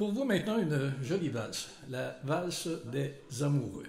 Pour vous maintenant une euh, jolie valse, la valse des amoureux.